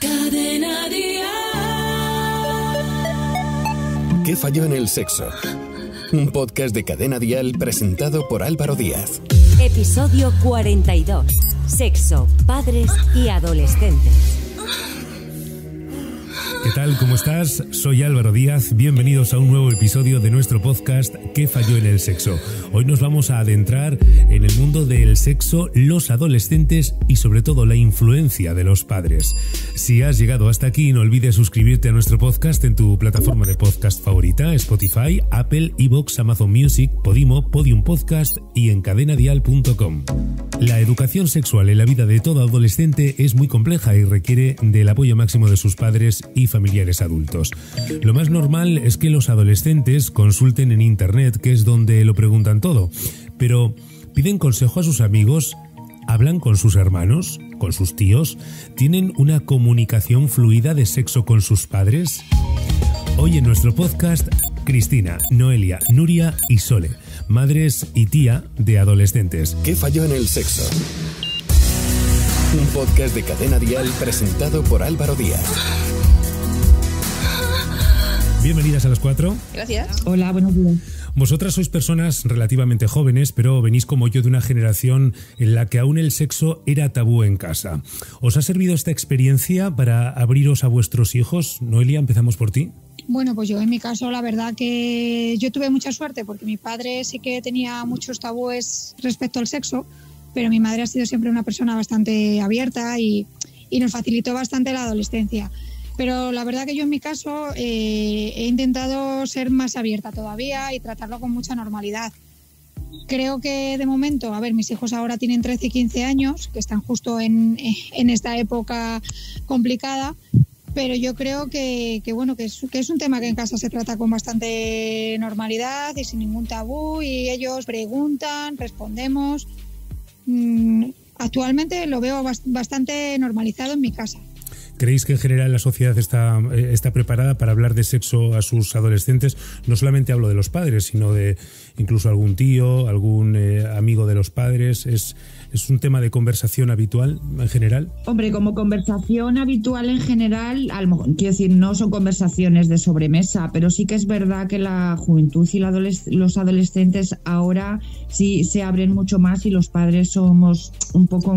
Cadena Dial. ¿Qué falló en el sexo? Un podcast de Cadena Dial presentado por Álvaro Díaz. Episodio 42. Sexo, padres y adolescentes. ¿Qué tal? ¿Cómo estás? Soy Álvaro Díaz. Bienvenidos a un nuevo episodio de nuestro podcast ¿Qué falló en el sexo? Hoy nos vamos a adentrar en el mundo del sexo, los adolescentes y sobre todo la influencia de los padres. Si has llegado hasta aquí, no olvides suscribirte a nuestro podcast en tu plataforma de podcast favorita, Spotify, Apple, Evox, Amazon Music, Podimo, Podium Podcast y en cadenadial.com. La educación sexual en la vida de todo adolescente es muy compleja y requiere del apoyo máximo de sus padres y familiares adultos. Lo más normal es que los adolescentes consulten en Internet, que es donde lo preguntan todo, pero piden consejo a sus amigos, hablan con sus hermanos, con sus tíos, tienen una comunicación fluida de sexo con sus padres. Hoy en nuestro podcast, Cristina, Noelia, Nuria y Sole, madres y tía de adolescentes. ¿Qué falló en el sexo? Un podcast de Cadena Dial presentado por Álvaro Díaz. Bienvenidas a las cuatro. Gracias. Hola, buenos días. Vosotras sois personas relativamente jóvenes, pero venís como yo de una generación en la que aún el sexo era tabú en casa. ¿Os ha servido esta experiencia para abriros a vuestros hijos? Noelia, empezamos por ti. Bueno, pues yo en mi caso la verdad que yo tuve mucha suerte porque mi padre sí que tenía muchos tabúes respecto al sexo, pero mi madre ha sido siempre una persona bastante abierta y, y nos facilitó bastante la adolescencia. Pero la verdad que yo en mi caso eh, he intentado ser más abierta todavía y tratarlo con mucha normalidad. Creo que de momento, a ver, mis hijos ahora tienen 13 y 15 años, que están justo en, en esta época complicada, pero yo creo que, que bueno, que es, que es un tema que en casa se trata con bastante normalidad y sin ningún tabú y ellos preguntan, respondemos. Mm, actualmente lo veo bas- bastante normalizado en mi casa. ¿Creéis que en general la sociedad está, eh, está preparada para hablar de sexo a sus adolescentes? No solamente hablo de los padres, sino de incluso algún tío, algún eh, amigo de los padres. ¿Es, ¿Es un tema de conversación habitual en general? Hombre, como conversación habitual en general, quiero decir, no son conversaciones de sobremesa, pero sí que es verdad que la juventud y los adolescentes ahora sí se abren mucho más y los padres somos un poco...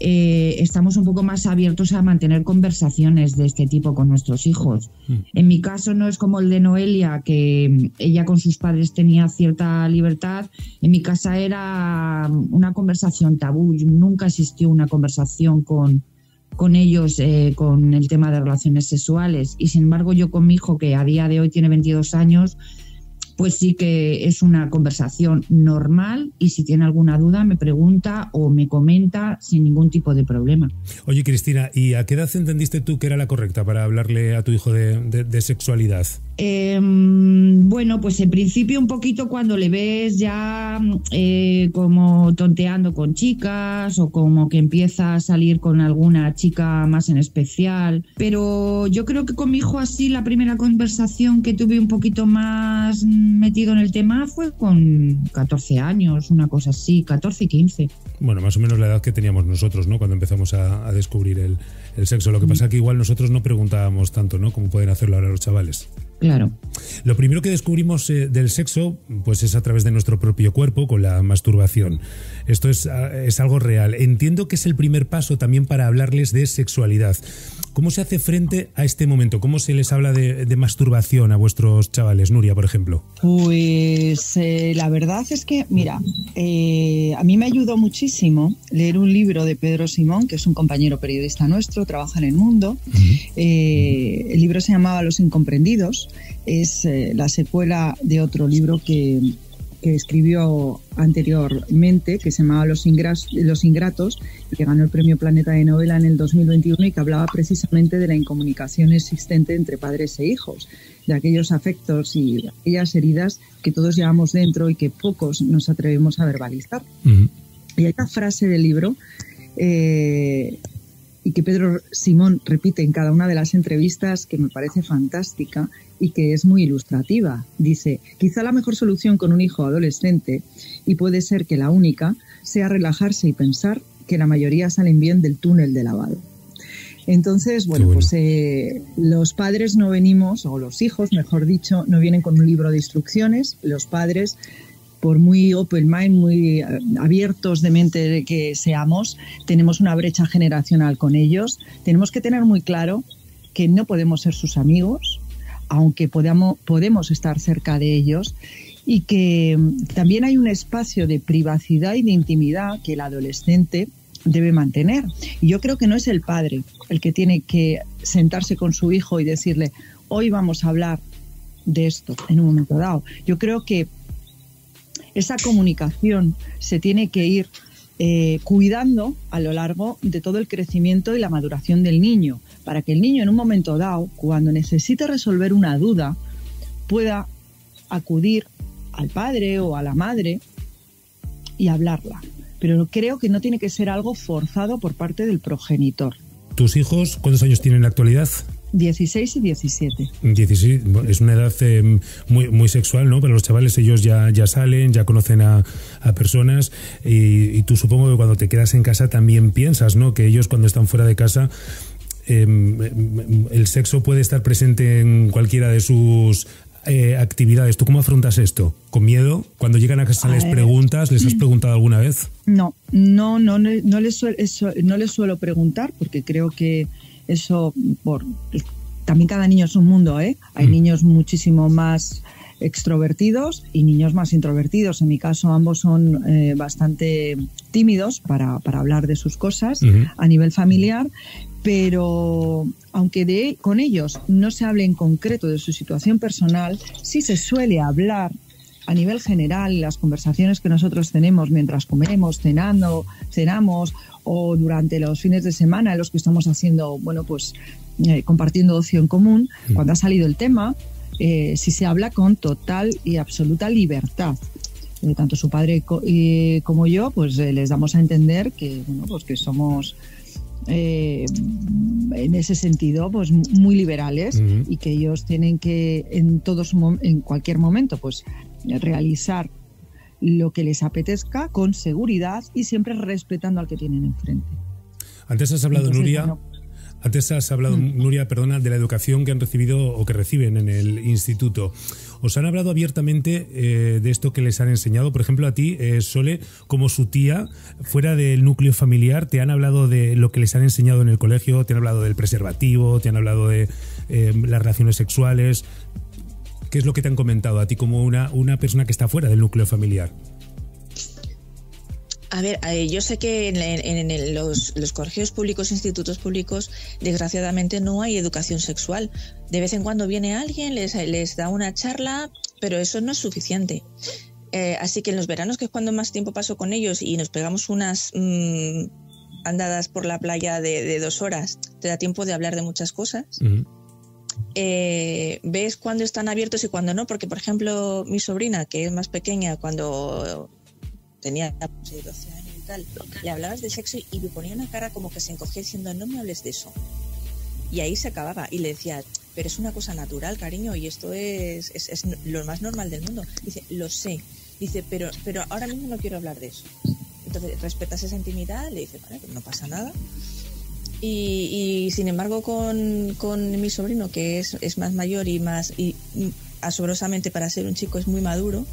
mm, eh, estamos un poco más abiertos a mantener conversaciones de este tipo con nuestros hijos. En mi caso no es como el de Noelia, que mm, ella con sus padres tenía cierta libertad. En mi casa era mm, una conversación tabú. Nunca existió una conversación con, con ellos eh, con el tema de relaciones sexuales. Y sin embargo yo con mi hijo, que a día de hoy tiene 22 años, pues sí que es una conversación normal y si tiene alguna duda me pregunta o me comenta sin ningún tipo de problema. Oye, Cristina, ¿y a qué edad entendiste tú que era la correcta para hablarle a tu hijo de, de- de sexualidad? Eh, bueno, pues en principio un poquito cuando le ves ya eh, como tonteando con chicas o como que empieza a salir con alguna chica más en especial. Pero yo creo que con mi hijo así la primera conversación que tuve un poquito más metido en el tema fue con 14 años, una cosa así, 14 y 15. Bueno, más o menos la edad que teníamos nosotros, ¿no? Cuando empezamos a, a descubrir el, el sexo. Lo que pasa que igual nosotros no preguntábamos tanto, ¿no? Como pueden hacerlo ahora los chavales. Claro. Lo primero que descubrimos eh, del sexo, pues es a través de nuestro propio cuerpo con la masturbación. Esto es, ah, es algo real. Entiendo que es el primer paso también para hablarles de sexualidad. ¿Cómo se hace frente a este momento? ¿Cómo se les habla de, de masturbación a vuestros chavales, Nuria, por ejemplo? Pues eh, la verdad es que, mira, eh, a mí me ayudó muchísimo leer un libro de Pedro Simón, que es un compañero periodista nuestro, trabaja en el mundo. Eh, el libro se llamaba Los Incomprendidos, es la secuela de otro libro que, que escribió anteriormente, que se llamaba Los, Ingras- Los Ingratos, y que ganó el premio Planeta de Novela en el 2021 y que hablaba precisamente de la incomunicación existente entre padres e hijos, de aquellos afectos y aquellas heridas que todos llevamos dentro y que pocos nos atrevemos a verbalizar. Y hay una frase del libro eh, y que Pedro Simón repite en cada una de las entrevistas que me parece fantástica y que es muy ilustrativa. Dice, quizá la mejor solución con un hijo adolescente, y puede ser que la única, sea relajarse y pensar que la mayoría salen bien del túnel de lavado. Entonces, bueno, pues eh, los padres no venimos, o los hijos, mejor dicho, no vienen con un libro de instrucciones. Los padres, por muy open mind, muy eh, abiertos de mente que seamos, tenemos una brecha generacional con ellos. Tenemos que tener muy claro que no podemos ser sus amigos, aunque podamos, podemos estar cerca de ellos y que mm, también hay un espacio de privacidad y de intimidad que el adolescente debe mantener. Y yo creo que no es el padre el que tiene que sentarse con su hijo y decirle, hoy vamos a hablar de esto en un momento dado. Yo creo que esa comunicación se tiene que ir eh, cuidando a lo largo de todo el crecimiento y la maduración del niño, para que el niño en un momento dado, cuando necesite resolver una duda, pueda acudir al padre o a la madre y hablarla. Pero creo que no tiene que ser algo forzado por parte del progenitor. ¿Tus hijos cuántos años tienen en la actualidad? 16 y 17. 16, es una edad eh, muy, muy sexual, ¿no? Pero los chavales ellos ya, ya salen, ya conocen a, personas y, tú supongo que cuando te quedas en casa también piensas, ¿no? Que ellos cuando están fuera de casa em, em, el sexo puede estar presente en cualquiera de sus eh, actividades. ¿Tú cómo afrontas esto? ¿Con miedo? Cuando llegan a casa les preguntas, ¿les has preguntado alguna vez? No, no, no, no les, suelo, no les suelo preguntar porque creo que eso, por también cada niño es un mundo, ¿eh? Hay mm. niños muchísimo más extrovertidos y niños más introvertidos. En mi caso, ambos son eh, bastante tímidos para, para, hablar de sus cosas a nivel familiar, pero aunque de, con ellos no se hable en concreto de su situación personal, sí se suele hablar a nivel general las conversaciones que nosotros tenemos mientras comemos, cenando, cenamos o durante los fines de semana en los que estamos haciendo, bueno, pues eh, compartiendo ocio en común, cuando ha salido el tema, eh, si se habla con total y absoluta libertad. Eh, tanto su padre como yo, pues les damos a entender que, bueno, pues que somos eh, en ese sentido pues muy liberales y que ellos tienen que en todos en cualquier momento pues realizar lo que les apetezca con seguridad y siempre respetando al que tienen enfrente. Antes has hablado, Nuria, antes has hablado, mm. Nuria, perdona, de la educación que han recibido o que reciben en el instituto. ¿Os han hablado abiertamente eh, de esto que les han enseñado? Por ejemplo, a ti, eh, Sole, como su tía, fuera del núcleo familiar, ¿te han hablado de lo que les han enseñado en el colegio? ¿Te han hablado del preservativo? ¿Te han hablado de eh, las relaciones sexuales? ¿Qué es lo que te han comentado a ti como una, una persona que está fuera del núcleo familiar? A ver, yo sé que en, los, colegios públicos, institutos públicos, desgraciadamente no hay educación sexual. De vez en cuando viene alguien, les, les da una charla, pero eso no es suficiente. Eh, así que en los veranos, que es cuando más tiempo paso con ellos y nos pegamos unas mm, andadas por la playa de, dos horas, te da tiempo de hablar de muchas cosas. Eh, ves cuándo están abiertos y cuándo no, porque por ejemplo mi sobrina, que es más pequeña, cuando tenía 12 años y tal, le hablabas de sexo y me ponía una cara como que se encogía diciendo, no me hables de eso. Y ahí se acababa. Y le decía, pero es una cosa natural, cariño, y esto es, es, lo más normal del mundo. Dice, lo sé. Dice, pero, pero ahora mismo no quiero hablar de eso. Entonces, respetas esa intimidad, le dice, vale, pues no pasa nada. Y, y sin embargo, con, con, mi sobrino, que es, es más mayor y más, y, y asombrosamente para ser un chico es muy maduro,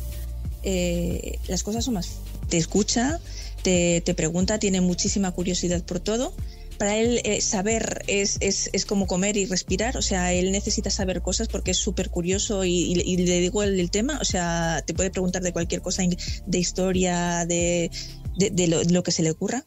eh, las cosas son más te escucha, te, pregunta, tiene muchísima curiosidad por todo. Para él eh, saber es, es, es, como comer y respirar, o sea, él necesita saber cosas porque es súper curioso y, le digo el, tema, o sea, te puede preguntar de cualquier cosa, de historia, de, de, lo, que se le ocurra.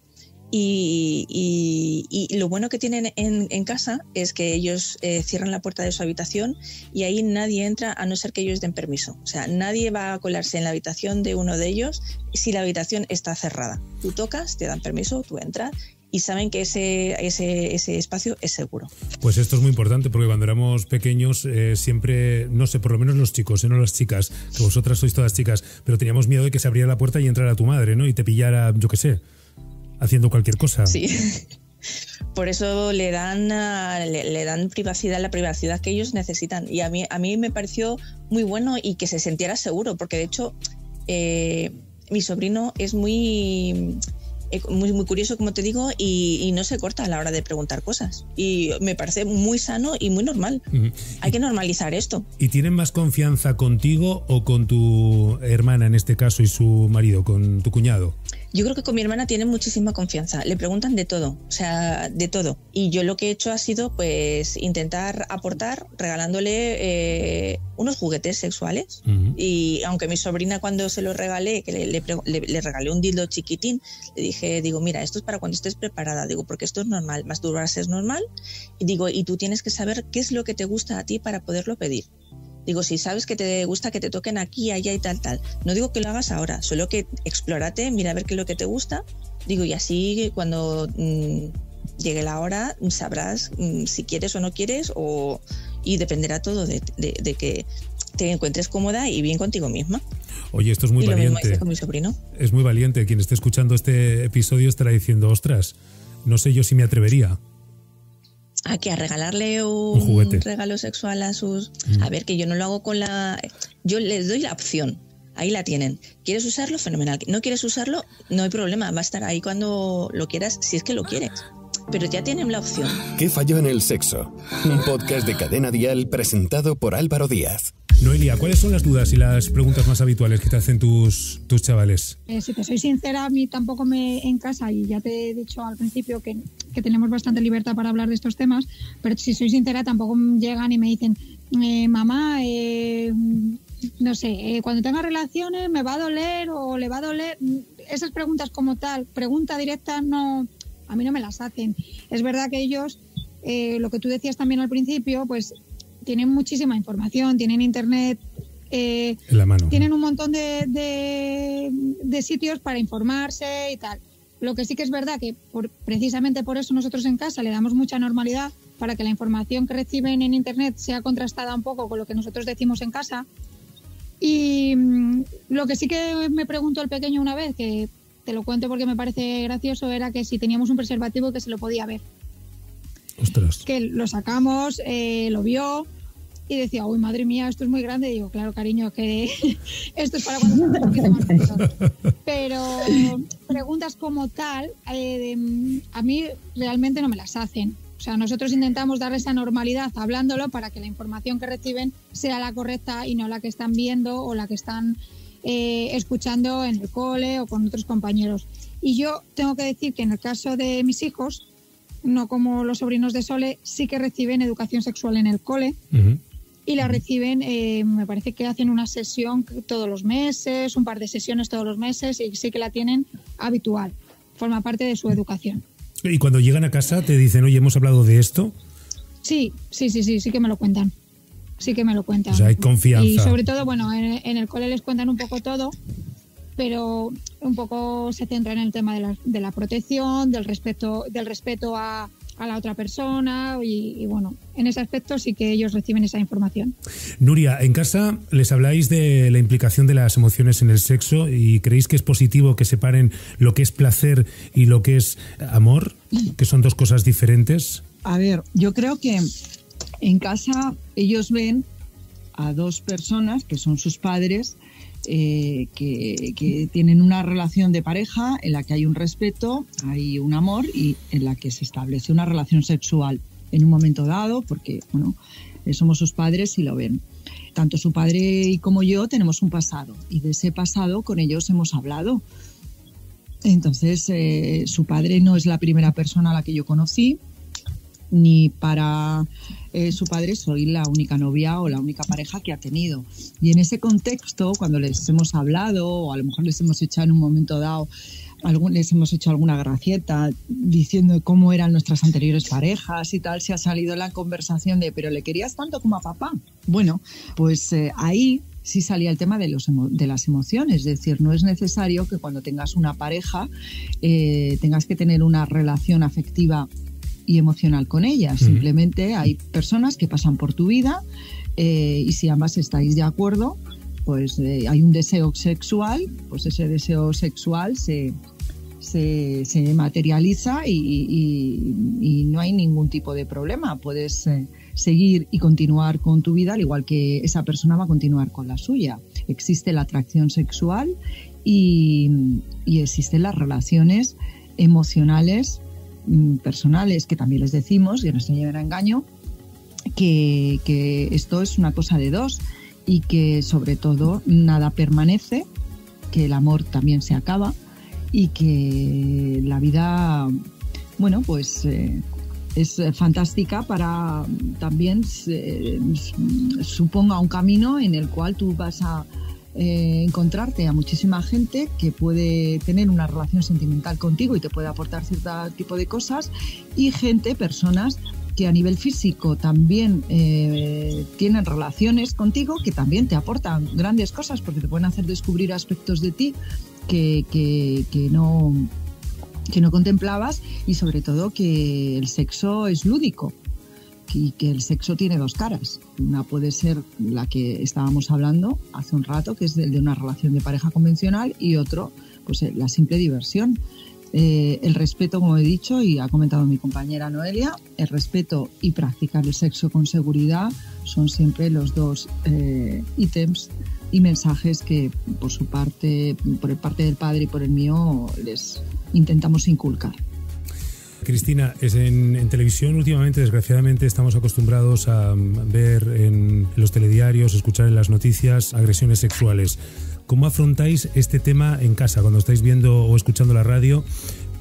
Y, lo bueno que tienen en, casa es que ellos eh, cierran la puerta de su habitación y ahí nadie entra a no ser que ellos den permiso. O sea, nadie va a colarse en la habitación de uno de ellos si la habitación está cerrada. Tú tocas, te dan permiso, tú entras y saben que ese, ese, ese, espacio es seguro. Pues esto es muy importante porque cuando éramos pequeños eh, siempre, no sé, por lo menos los chicos, eh, no las chicas, que vosotras sois todas chicas, pero teníamos miedo de que se abriera la puerta y entrara tu madre, ¿no? Y te pillara, yo qué sé, haciendo cualquier cosa. Sí. Por eso le dan, le, dan privacidad, la privacidad que ellos necesitan. Y a mí, a mí me pareció muy bueno y que se sintiera seguro, porque de hecho eh, mi sobrino es muy eh, muy, muy curioso, como te digo, y, y no se corta a la hora de preguntar cosas. Y me parece muy sano y muy normal. Hay que normalizar esto. ¿Y tienen más confianza contigo o con tu hermana en este caso y su marido, con tu cuñado? Yo creo que con mi hermana tienen muchísima confianza. Le preguntan de todo, o sea, de todo. Y yo lo que he hecho ha sido, pues, intentar aportar regalándole eh, unos juguetes sexuales. Ujú. Y aunque mi sobrina cuando se lo regalé, que le, le le- le regalé un dildo chiquitín, le dije, digo, mira, esto es para cuando estés preparada, digo, porque esto es normal, masturbarse es normal. Y digo, y tú tienes que saber qué es lo que te gusta a ti para poderlo pedir. Digo, si sabes que te gusta que te toquen aquí, allá y tal, tal. No digo que lo hagas ahora, solo que explórate, mira a ver qué es lo que te gusta. Digo, y así cuando mm, llegue la hora sabrás mm, si quieres o no quieres o, y dependerá todo de, de- de que te encuentres cómoda y bien contigo misma. Oye, esto es muy y valiente. hice con mi sobrino. Es muy valiente. Quien esté escuchando este episodio estará diciendo, ostras, no sé yo si me atrevería. ¿A qué? ¿A regalarle un, Un juguete. regalo sexual a sus...? Mm. A ver, que yo no lo hago con la... Yo les doy la opción. Ahí la tienen. ¿Quieres usarlo? Fenomenal. ¿No quieres usarlo? No hay problema. Va a estar ahí cuando lo quieras, si es que lo quieres. Pero ya tienen la opción. ¿Qué falló en el sexo? Un podcast de Cadena Dial presentado por Álvaro Díaz. Noelia, ¿cuáles son las dudas y las preguntas más habituales que te hacen tus, tus chavales? Eh, si te soy sincera, a mí tampoco me en casa, y ya te he dicho al principio que, que tenemos bastante libertad para hablar de estos temas, pero si soy sincera, tampoco llegan y me dicen, eh, mamá, eh, no sé, eh, cuando tenga relaciones me va a doler o le va a doler. Esas preguntas como tal, pregunta directa, no, a mí no me las hacen. Es verdad que ellos, lo que tú decías también al principio, pues tienen muchísima información, tienen internet. eh, En la mano. tienen un montón de, de- de sitios para informarse y tal. Lo que sí que es verdad que por, precisamente por eso nosotros en casa le damos mucha normalidad para que la información que reciben en Internet sea contrastada un poco con lo que nosotros decimos en casa. Y mm, lo que sí que me preguntó el pequeño una vez, que te lo cuento porque me parece gracioso, era que si teníamos un preservativo que se lo podía ver Que lo sacamos, eh, lo vio y decía, uy, madre mía, esto es muy grande. Digo, claro, cariño, que esto es para cuando un poquito más mayor". Pero preguntas como tal, eh, de- a mí realmente no me las hacen. O sea, nosotros intentamos darle esa normalidad hablándolo para que la información que reciben sea la correcta y no la que están viendo o la que están eh, escuchando en el cole o con otros compañeros. Y yo tengo que decir que en el caso de mis hijos, no como los sobrinos de Sole, sí que reciben educación sexual en el cole y la reciben, eh, me parece que hacen una sesión todos los meses, un par de sesiones todos los meses y sí que la tienen habitual, forma parte de su educación. Y cuando llegan a casa te dicen, oye, hemos hablado de esto. Sí, sí, sí, sí, sí que me lo cuentan. Sí que me lo cuentan. O sea, hay confianza. Y sobre todo, bueno, en, en el cole les cuentan un poco todo, pero un poco se centra en el tema de la, de la protección, del respeto, del respeto a, a la otra persona y, y, bueno, en ese aspecto sí que ellos reciben esa información. Nuria, en casa les habláis de la implicación de las emociones en el sexo y creéis que es positivo que separen lo que es placer y lo que es amor, que son dos cosas diferentes. A ver, yo creo que en casa ellos ven a dos personas que son sus padres, eh, que, tienen una relación de pareja en la que hay un respeto, hay un amor y en la que se establece una relación sexual en un momento dado, porque bueno, eh, somos sus padres y lo ven. Tanto su padre y como yo tenemos un pasado y de ese pasado con ellos hemos hablado. Entonces, eh, su padre no es la primera persona a la que yo conocí, ni para eh, su padre soy la única novia o la única pareja que ha tenido. Y en ese contexto, cuando les hemos hablado o a lo mejor les hemos echado en un momento dado, les hemos hecho alguna gracieta diciendo cómo eran nuestras anteriores parejas y tal, se ha salido la conversación de, pero le querías tanto como a papá. Bueno, pues eh, ahí sí salía el tema de, los de las emociones, es decir, no es necesario que cuando tengas una pareja eh, tengas que tener una relación afectiva y emocional con ella. Ujú. Simplemente hay personas que pasan por tu vida eh, y si ambas estáis de acuerdo, pues eh, hay un deseo sexual, pues ese deseo sexual se, se, se materializa y, y- y no hay ningún tipo de problema. Puedes eh, seguir y continuar con tu vida al igual que esa persona va a continuar con la suya. Existe la atracción sexual y, y existen las relaciones emocionales, personales, que también les decimos, y no se lleven a engaño, que, que esto es una cosa de dos y que sobre todo nada permanece, que el amor también se acaba y que la vida, bueno, pues eh, es fantástica para también eh, suponga un camino en el cual tú vas a eh, encontrarte a muchísima gente que puede tener una relación sentimental contigo y te puede aportar cierto tipo de cosas y gente, personas que a nivel físico también eh, tienen relaciones contigo que también te aportan grandes cosas porque te pueden hacer descubrir aspectos de ti que, que, que no que no contemplabas y sobre todo que el sexo es lúdico y que el sexo tiene dos caras. Una puede ser la que estábamos hablando hace un rato, que es el de una relación de pareja convencional, y otro, pues la simple diversión. Eh, el respeto, como he dicho y ha comentado mi compañera Noelia, el respeto y practicar el sexo con seguridad son siempre los dos eh, ítems y mensajes que por su parte, por el parte del padre y por el mío, les intentamos inculcar. Cristina, es en, televisión últimamente, desgraciadamente, estamos acostumbrados a ver en los telediarios, escuchar en las noticias agresiones sexuales. ¿Cómo afrontáis este tema en casa cuando estáis viendo o escuchando la radio?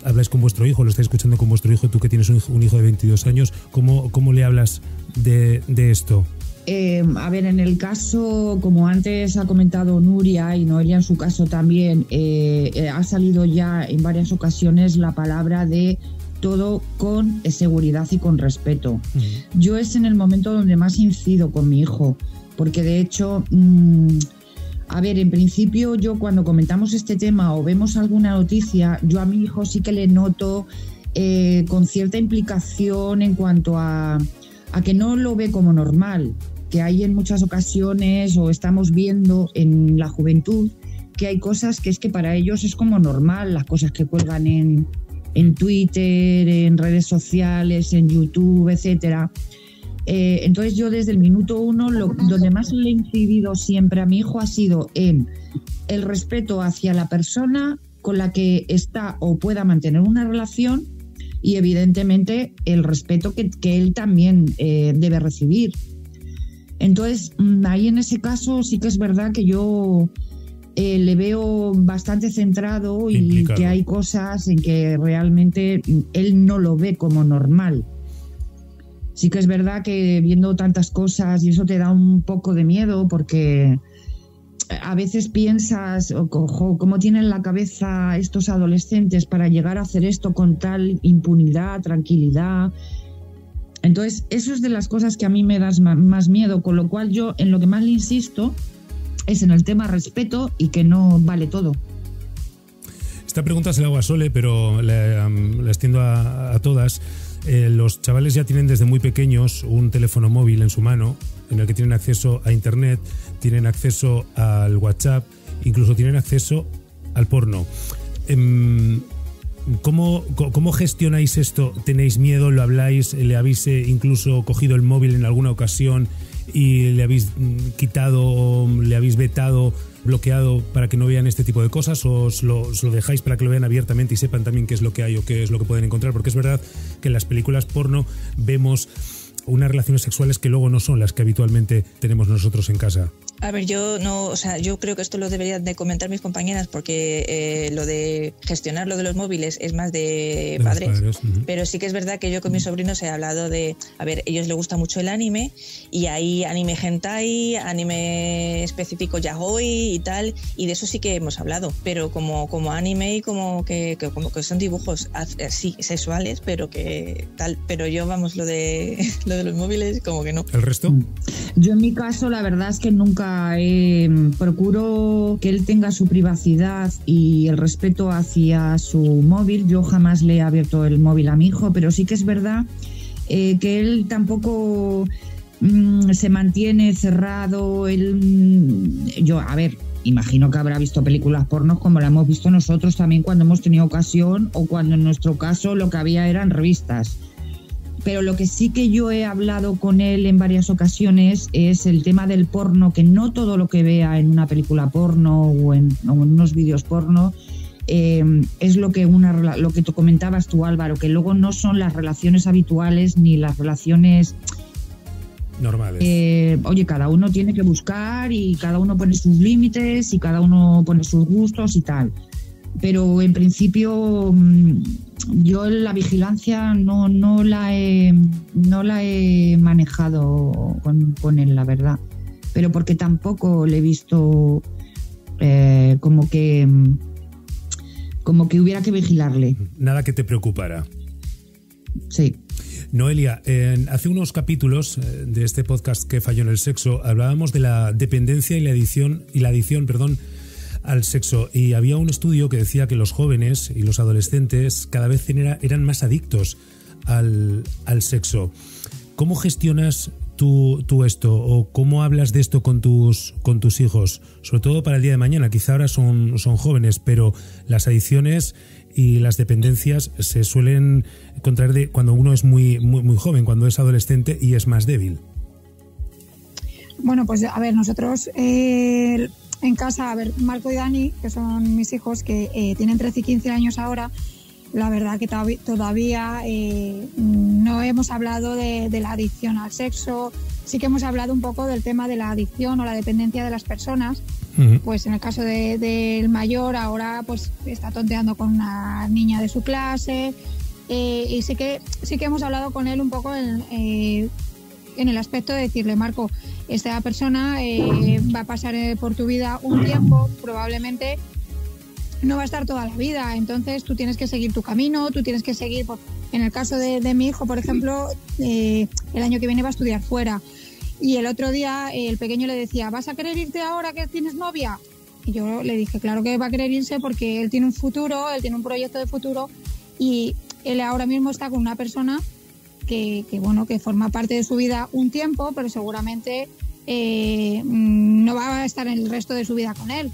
¿Habláis con vuestro hijo? ¿Lo estáis escuchando con vuestro hijo? Tú que tienes un hijo, de 22 años, ¿cómo, cómo le hablas de, esto? Eh, a ver, en el caso, como antes ha comentado Nuria y Noelia en su caso también, eh, eh, ha salido ya en varias ocasiones la palabra de todo con seguridad y con respeto. Yo es en el momento donde más incido con mi hijo, porque de hecho, mm, a ver, en principio yo cuando comentamos este tema o vemos alguna noticia, yo a mi hijo sí que le noto eh, con cierta implicación en cuanto a, a que no lo ve como normal, que hay en muchas ocasiones o estamos viendo en la juventud que hay cosas que es que para ellos es como normal, las cosas que cuelgan en, en Twitter, en redes sociales, en YouTube, etcétera. Eh, entonces yo desde el minuto uno, lo, donde más le he incidido siempre a mi hijo ha sido en el respeto hacia la persona con la que está o pueda mantener una relación y evidentemente el respeto que, él también eh, debe recibir. Entonces, mm, ahí en ese caso sí que es verdad que yo eh, le veo bastante centrado y que hay cosas en que realmente él no lo ve como normal. Sí que es verdad que viendo tantas cosas y eso te da un poco de miedo porque a veces piensas, ojo, cómo tienen la cabeza estos adolescentes para llegar a hacer esto con tal impunidad, tranquilidad. Entonces, eso es de las cosas que a mí me das más miedo, con lo cual yo en lo que más le insisto es en el tema respeto y que no vale todo. Esta pregunta se la hago a Sole, pero la, extiendo a, todas. Eh, los chavales ya tienen desde muy pequeños un teléfono móvil en su mano en el que tienen acceso a Internet, tienen acceso al WhatsApp, incluso tienen acceso al porno. Em, ¿Cómo, ¿Cómo, gestionáis esto? ¿Tenéis miedo? ¿Lo habláis? ¿Le habéis eh, incluso cogido el móvil en alguna ocasión y le habéis quitado, le habéis vetado, bloqueado para que no vean este tipo de cosas o os lo, dejáis para que lo vean abiertamente y sepan también qué es lo que hay o qué es lo que pueden encontrar? Porque es verdad que en las películas porno vemos unas relaciones sexuales que luego no son las que habitualmente tenemos nosotros en casa. A ver, yo no, o sea, yo creo que esto lo deberían de comentar mis compañeras porque eh, lo de gestionar lo de los móviles es más de, padres. Pero sí que es verdad que yo con mis sobrinos he hablado de, a ver, ellos les gusta mucho el anime y hay anime hentai, anime específico yaoi y tal, y de eso sí que hemos hablado. Pero como, como anime y como que, como que son dibujos así sexuales, pero que tal. Pero yo vamos lo de lo de los móviles como que no. ¿El resto? Yo en mi caso la verdad es que nunca eh, procuro que él tenga su privacidad y el respeto hacia su móvil. Yo jamás le he abierto el móvil a mi hijo, pero sí que es verdad eh, que él tampoco mm, se mantiene cerrado. Él, mm, yo, a ver, imagino que habrá visto películas pornos como la hemos visto nosotros también cuando hemos tenido ocasión o cuando en nuestro caso lo que había eran revistas pero lo que sí que yo he hablado con él en varias ocasiones es el tema del porno, que no todo lo que vea en una película porno o en, unos vídeos porno eh, es lo que una lo que tú comentabas tú Álvaro, que luego no son las relaciones habituales ni las relaciones normales. Eh, oye, cada uno tiene que buscar y cada uno pone sus límites y cada uno pone sus gustos y tal. Pero en principio mm, yo la vigilancia no, no, la, he, no la he manejado con, con él, la verdad. Pero porque tampoco le he visto eh, como que como que hubiera que vigilarle. Nada que te preocupara. Sí. Noelia, hace unos capítulos eh, de este podcast que falló en el sexo hablábamos de la dependencia y la adicción y la adicción, perdón, al sexo y había un estudio que decía que los jóvenes y los adolescentes cada vez eran más adictos al, al sexo. ¿Cómo gestionas tú, tú, esto o cómo hablas de esto con tus, con tus hijos? Sobre todo para el día de mañana, quizá ahora son, son jóvenes, pero las adicciones y las dependencias se suelen contraer de cuando uno es muy, muy, muy joven, cuando es adolescente y es más débil. Bueno, pues a ver, nosotros eh, en casa, a ver, Marco y Dani, que son mis hijos, que eh, tienen 13 y 15 años ahora, la verdad que todavía eh, no hemos hablado de, la adicción al sexo, sí que hemos hablado un poco del tema de la adicción o la dependencia de las personas, pues en el caso del mayor, ahora pues está tonteando con una niña de su clase. Eh, y sí que, sí que hemos hablado con él un poco en, eh, en el aspecto de decirle, Marco, esta persona eh, va a pasar por tu vida un tiempo, probablemente no va a estar toda la vida, entonces tú tienes que seguir tu camino, tú tienes que seguir, en el caso de, de mi hijo, por ejemplo, el año que viene va a estudiar fuera, y el otro día el pequeño le decía, ¿vas a querer irte ahora que tienes novia? Y yo le dije, claro que va a querer irse porque él tiene un futuro, él tiene un proyecto de futuro y él ahora mismo está con una persona que, bueno, que forma parte de su vida un tiempo, pero seguramente eh, no va a estar en el resto de su vida con él.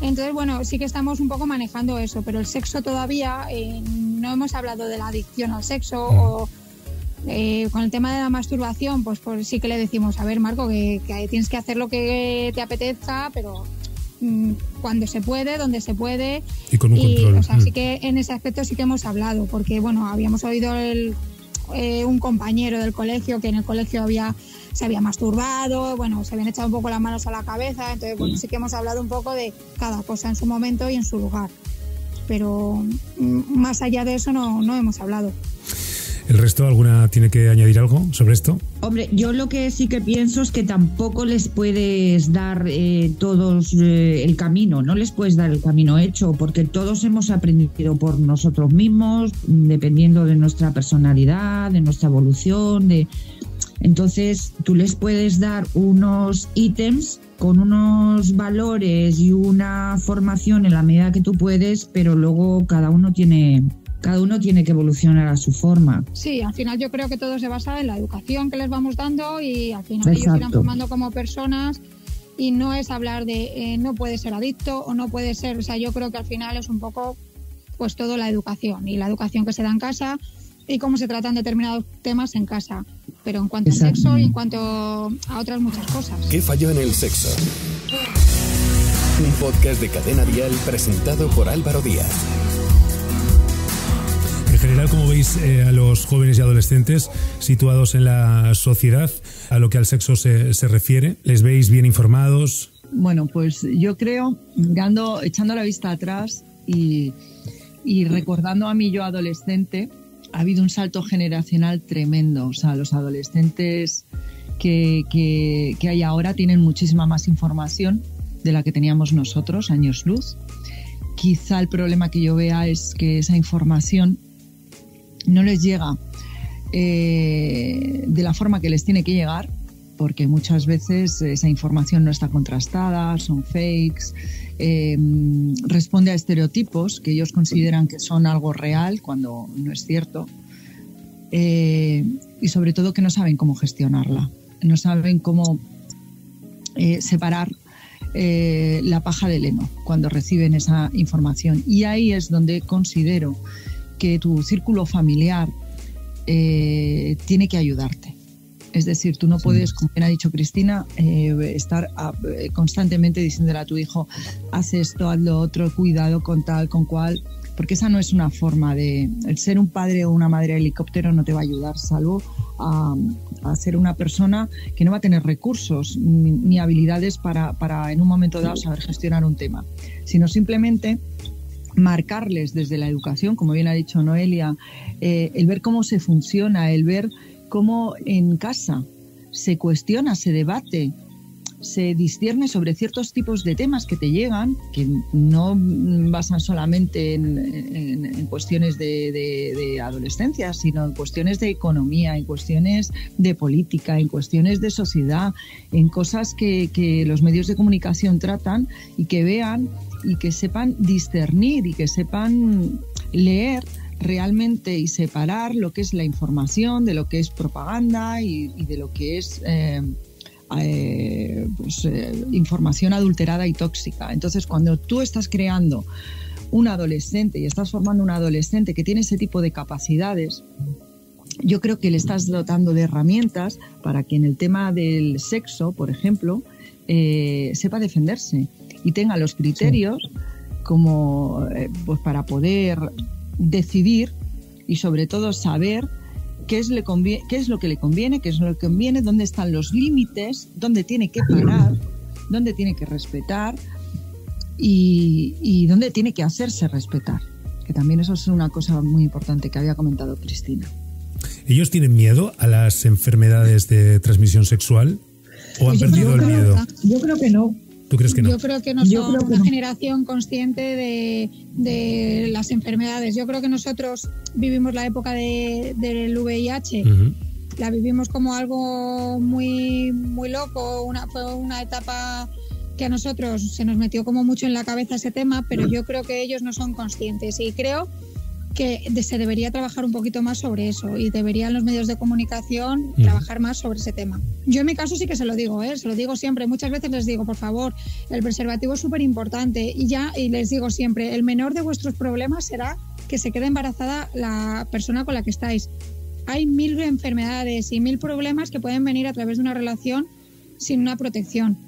Entonces, bueno, sí que estamos un poco manejando eso, pero el sexo todavía eh, no hemos hablado de la adicción al sexo o eh, con el tema de la masturbación, pues, pues, sí que le decimos, a ver, Marco, que, tienes que hacer lo que te apetezca, pero mm, cuando se puede, donde se puede. Y con un control. O sea, sí mm. que en ese aspecto sí que hemos hablado, porque, bueno, habíamos oído el, eh, un compañero del colegio que en el colegio había se había masturbado, bueno, se habían echado un poco las manos a la cabeza, entonces bueno, sí que hemos hablado un poco de cada cosa en su momento y en su lugar. Pero mm, más allá de eso no, no hemos hablado. ¿El resto alguna tiene que añadir algo sobre esto? Hombre, yo lo que sí que pienso es que tampoco les puedes dar eh, todos eh, el camino, no les puedes dar el camino hecho, porque todos hemos aprendido por nosotros mismos, dependiendo de nuestra personalidad, de nuestra evolución, de entonces tú les puedes dar unos ítems con unos valores y una formación en la medida que tú puedes, pero luego cada uno tiene cada uno tiene que evolucionar a su forma. Sí, al final yo creo que todo se basa en la educación que les vamos dando y al final ellos irán formando como personas y no es hablar de eh, no puede ser adicto o no puede ser, o sea, yo creo que al final es un poco pues todo la educación y la educación que se da en casa y cómo se tratan determinados temas en casa, pero en cuanto al sexo y en cuanto a otras muchas cosas. ¿Qué falló en el sexo? Un podcast de Cadena Dial presentado por Álvaro Díaz general, ¿cómo veis eh, a los jóvenes y adolescentes situados en la sociedad a lo que al sexo se, refiere? ¿Les veis bien informados? Bueno, pues yo creo, mirando, echando la vista atrás y, recordando a mí yo adolescente, ha habido un salto generacional tremendo. O sea, los adolescentes que, que, hay ahora tienen muchísima más información de la que teníamos nosotros, años luz. Quizá el problema que yo vea es que esa información no les llega eh, de la forma que les tiene que llegar, porque muchas veces esa información no está contrastada, son fakes, eh, responde a estereotipos que ellos consideran que son algo real cuando no es cierto, eh, y sobre todo que no saben cómo gestionarla, no saben cómo separar la paja del heno cuando reciben esa información. Y ahí es donde considero que tu círculo familiar eh, tiene que ayudarte. Es decir, tú no puedes, como bien ha dicho Cristina, eh, estar a, eh, constantemente diciéndole a tu hijo, haz esto, haz lo otro, cuidado con tal, con cual, porque esa no es una forma de... El ser un padre o una madre de helicóptero no te va a ayudar, salvo a, a ser una persona que no va a tener recursos ni, ni habilidades para, para en un momento dado saber gestionar un tema, sino simplemente marcarles desde la educación, como bien ha dicho Noelia, eh, el ver cómo se funciona, el ver cómo en casa se cuestiona, se debate, se discierne sobre ciertos tipos de temas que te llegan, que no basan solamente en, cuestiones de, de- de adolescencia, sino en cuestiones de economía, en cuestiones de política, en cuestiones de sociedad, en cosas que, que los medios de comunicación tratan y que vean y que sepan discernir y que sepan leer realmente y separar lo que es la información de lo que es propaganda y, de lo que es eh, eh, pues, eh, información adulterada y tóxica. Entonces, cuando tú estás creando un adolescente y estás formando un adolescente que tiene ese tipo de capacidades, yo creo que le estás dotando de herramientas para que en el tema del sexo, por ejemplo, eh, sepa defenderse y tenga los criterios como eh, pues para poder decidir y sobre todo saber qué es, le convie- qué es lo que le conviene, qué es lo que conviene, dónde están los límites, dónde tiene que parar, dónde tiene que respetar y, y dónde tiene que hacerse respetar. Que también eso es una cosa muy importante que había comentado Cristina. ¿Ellos tienen miedo a las enfermedades de transmisión sexual? ¿O han Yo perdido el miedo? Yo creo que no. ¿Tú crees que no? Yo creo que no que una no. generación consciente de, de las enfermedades. Yo creo que nosotros vivimos la época de- del VIH, la vivimos como algo muy, muy loco, una, fue una etapa que a nosotros se nos metió como mucho en la cabeza ese tema, pero yo creo que ellos no son conscientes y creo que se debería trabajar un poquito más sobre eso y deberían los medios de comunicación Ujú. trabajar más sobre ese tema. Yo en mi caso sí que se lo digo, ¿eh? se lo digo siempre, muchas veces les digo, por favor, el preservativo es súper importante y ya, y les digo siempre, el menor de vuestros problemas será que se quede embarazada la persona con la que estáis. Hay mil enfermedades y mil problemas que pueden venir a través de una relación sin una protección.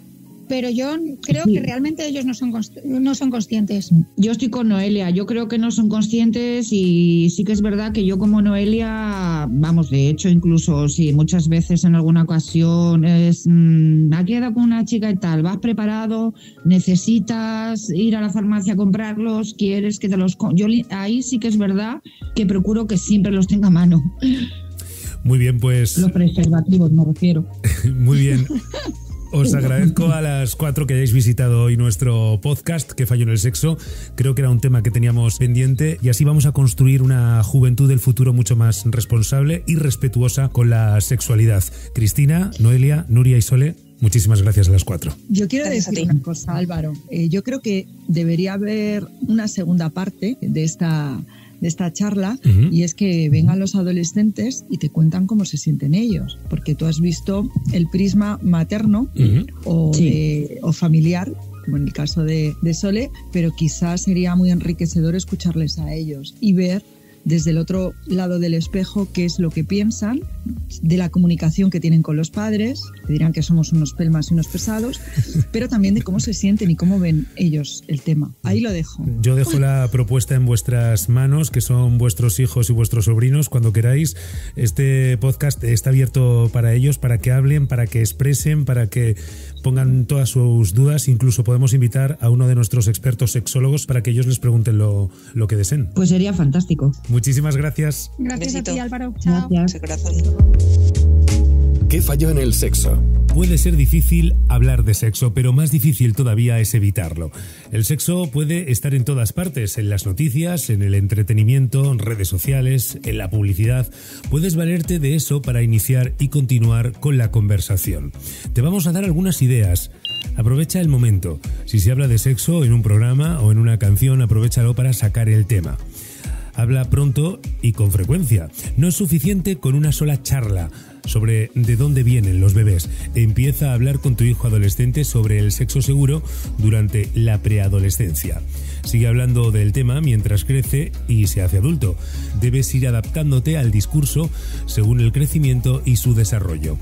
Pero yo creo Sí. que realmente ellos no son, no son conscientes. Yo estoy con Noelia, yo creo que no son conscientes y sí que es verdad que yo como Noelia, vamos, de hecho incluso si muchas veces en alguna ocasión es, mm, ha quedado con una chica y tal, vas preparado, necesitas ir a la farmacia a comprarlos, quieres que te los... Yo li- ahí sí que es verdad que procuro que siempre los tenga a mano, Muy bien, pues los preservativos me refiero. muy bien. Os agradezco a las cuatro que hayáis visitado hoy nuestro podcast, que falló en el sexo. Creo que era un tema que teníamos pendiente y así vamos a construir una juventud del futuro mucho más responsable y respetuosa con la sexualidad. Cristina, Noelia, Nuria y Sole, muchísimas gracias a las cuatro. Yo quiero Gracias decir una cosa, Álvaro. Eh, yo creo que debería haber una segunda parte de esta, de esta charla y es que vengan los adolescentes y te cuentan cómo se sienten ellos, porque tú has visto el prisma materno o, Sí. de- o familiar, como en el caso de, de Sole, pero quizás sería muy enriquecedor escucharles a ellos y ver desde el otro lado del espejo qué es lo que piensan, de la comunicación que tienen con los padres, te dirán que somos unos pelmas y unos pesados, pero también de cómo se sienten y cómo ven ellos el tema. Ahí lo dejo. Yo dejo la propuesta en vuestras manos, que son vuestros hijos y vuestros sobrinos, cuando queráis. Este podcast está abierto para ellos, para que hablen, para que expresen, para que pongan todas sus dudas. Incluso podemos invitar a uno de nuestros expertos sexólogos para que ellos les pregunten lo, lo que deseen. Pues sería fantástico. Muchísimas gracias. Gracias Besito. a ti, Álvaro. Chao. Gracias. ¿Qué falló en el sexo? Puede ser difícil hablar de sexo, pero más difícil todavía es evitarlo. El sexo puede estar en todas partes, en las noticias, en el entretenimiento, en redes sociales, en la publicidad. Puedes valerte de eso para iniciar y continuar con la conversación. Te vamos a dar algunas ideas. Aprovecha el momento. Si se habla de sexo en un programa o en una canción, aprovechalo para sacar el tema. Habla pronto y con frecuencia. No es suficiente con una sola charla sobre de dónde vienen los bebés. Empieza a hablar con tu hijo adolescente sobre el sexo seguro durante la preadolescencia. Sigue hablando del tema mientras crece y se hace adulto. Debes ir adaptándote al discurso según el crecimiento y su desarrollo.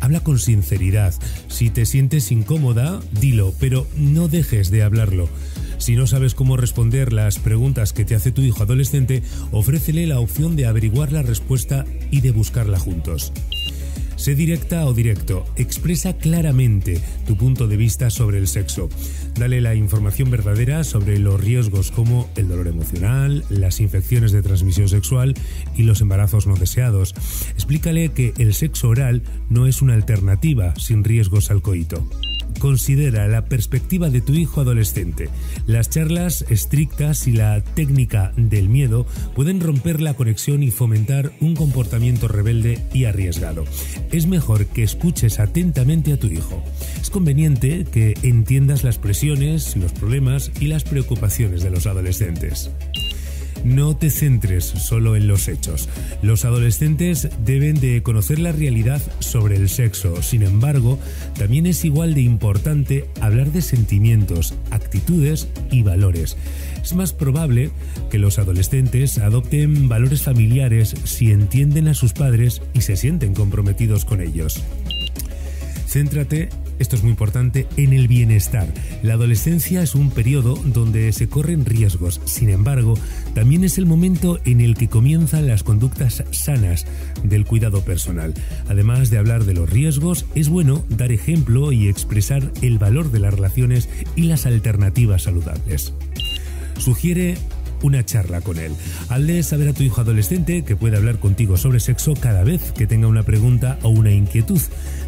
Habla con sinceridad. Si te sientes incómoda, dilo, pero no dejes de hablarlo. Si no sabes cómo responder las preguntas que te hace tu hijo adolescente, ofrécele la opción de averiguar la respuesta y de buscarla juntos. Sé directa o directo, expresa claramente tu punto de vista sobre el sexo. Dale la información verdadera sobre los riesgos como el dolor emocional, las infecciones de transmisión sexual y los embarazos no deseados. Explícale que el sexo oral no es una alternativa sin riesgos al coito. Considera la perspectiva de tu hijo adolescente. Las charlas estrictas y la técnica del miedo pueden romper la conexión y fomentar un comportamiento rebelde y arriesgado. Es mejor que escuches atentamente a tu hijo. Es conveniente que entiendas las presiones, los problemas y las preocupaciones de los adolescentes. No te centres solo en los hechos. Los adolescentes deben de conocer la realidad sobre el sexo. Sin embargo, también es igual de importante hablar de sentimientos, actitudes y valores. Es más probable que los adolescentes adopten valores familiares si entienden a sus padres y se sienten comprometidos con ellos. Céntrate esto es muy importante, en el bienestar. La adolescencia es un periodo donde se corren riesgos, sin embargo, también es el momento en el que comienzan las conductas sanas del cuidado personal. Además de hablar de los riesgos, es bueno dar ejemplo y expresar el valor de las relaciones y las alternativas saludables. Sugiere una charla con él. Hazle saber a tu hijo adolescente que puede hablar contigo sobre sexo cada vez que tenga una pregunta o una inquietud.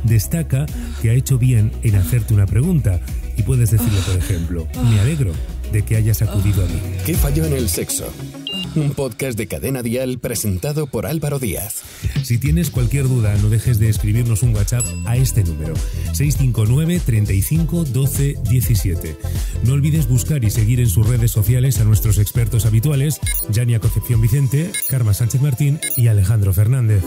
Destaca que ha hecho bien en hacerte una pregunta y puedes decirle, por ejemplo, me alegro de que hayas acudido a mí. ¿Qué falló en el sexo? Un podcast de Cadena Dial presentado por Álvaro Díaz. Si tienes cualquier duda, no dejes de escribirnos un WhatsApp a este número, 659 35 12 17. No olvides buscar y seguir en sus redes sociales a nuestros expertos habituales, Yania Concepción Vicente, Karma Sánchez Martín y Alejandro Fernández.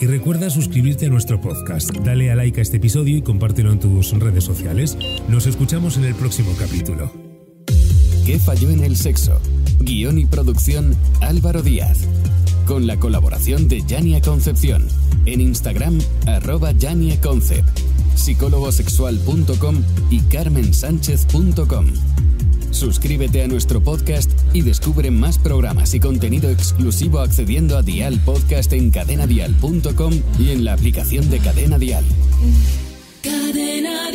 Y recuerda suscribirte a nuestro podcast, dale a like a este episodio y compártelo en tus redes sociales. Nos escuchamos en el próximo capítulo. ¿Qué falló en el sexo? Guión y producción Álvaro Díaz. Con la colaboración de Yania Concepción. En Instagram, arroba Yania Concept. Psicólogosexual.com y carmensánchez.com. Suscríbete a nuestro podcast y descubre más programas y contenido exclusivo accediendo a Dial Podcast en cadenadial.com y en la aplicación de Cadena Dial. Cadena